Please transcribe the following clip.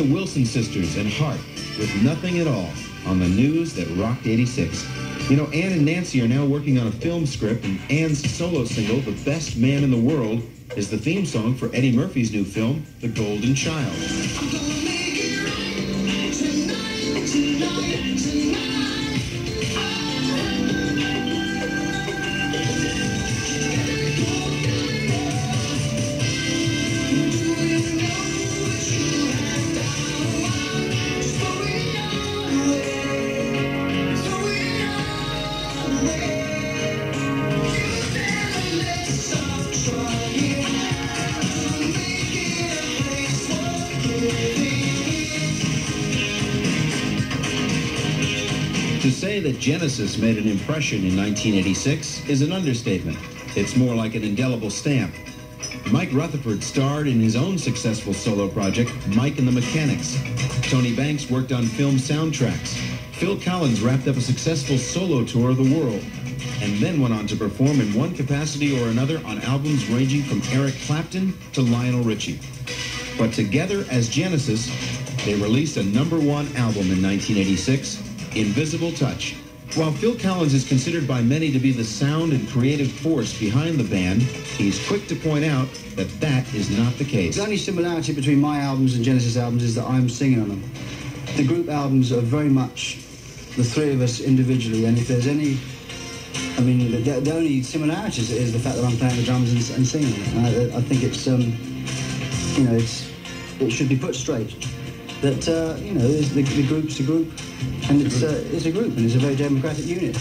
the Wilson sisters and Heart with Nothing at All on the news that rocked 86. You know, Ann and Nancy are now working on a film script, and Ann's solo single, The Best Man in the World, is the theme song for Eddie Murphy's new film, The Golden Child. To say that Genesis made an impression in 1986 is an understatement. It's more like an indelible stamp. Mike Rutherford starred in his own successful solo project, Mike and the Mechanics. Tony Banks worked on film soundtracks. Phil Collins wrapped up a successful solo tour of the world and then went on to perform in one capacity or another on albums ranging from Eric Clapton to Lionel Richie. But together as Genesis, they released a number one album in 1986, Invisible Touch. While Phil Collins is considered by many to be the sound and creative force behind the band, he's quick to point out that that is not the case. The only similarity between my albums and Genesis albums is that I'm singing on them. The group albums are very much the three of us individually, and if there's any, I mean, the, the only similarities is the fact that I'm playing the drums and, and singing. I, I think it's, um, you know, it should be put straight that uh, you know the, the group's a group, and it's uh, it's a group, and it's a very democratic unit.